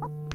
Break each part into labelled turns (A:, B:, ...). A: Thank you.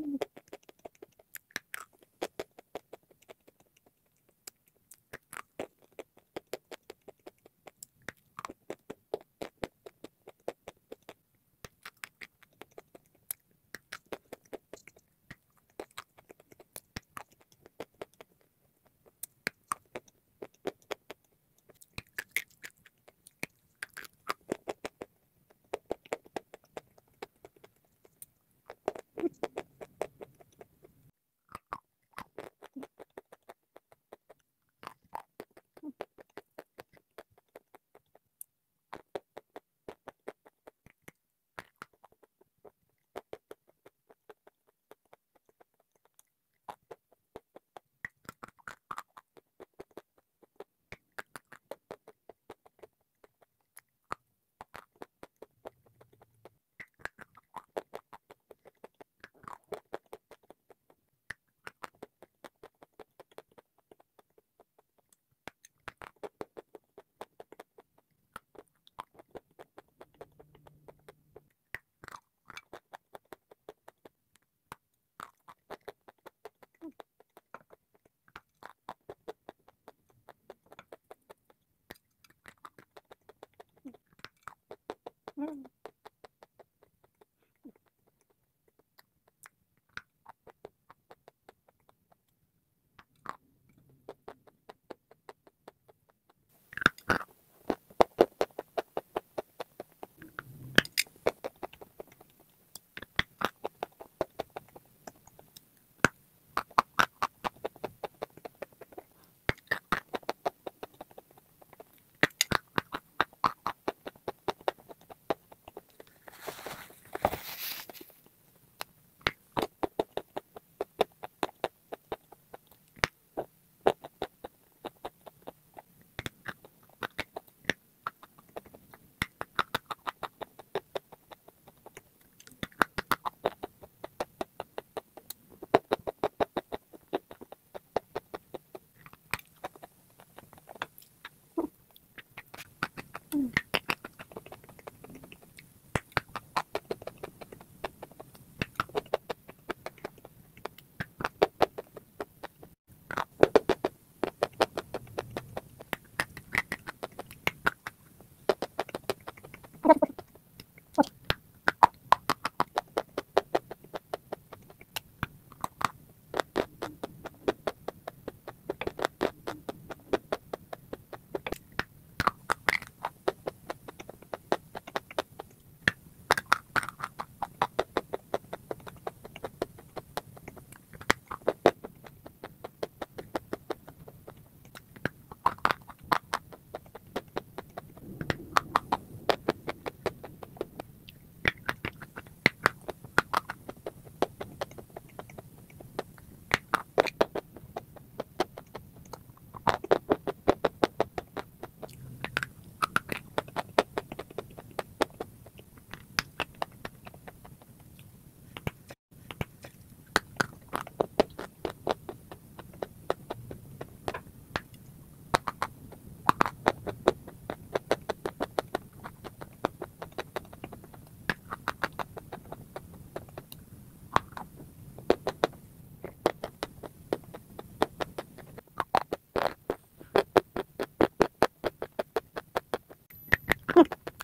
A: think Mm-hmm.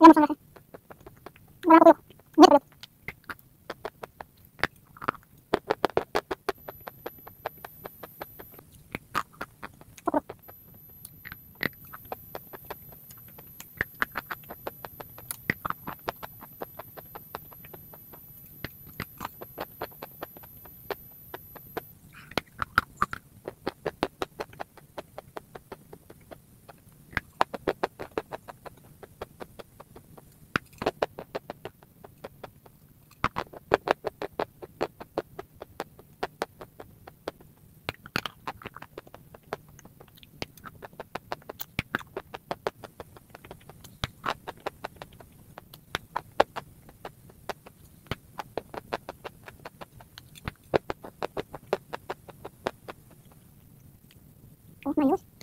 A: 山さん
B: まあ、よし。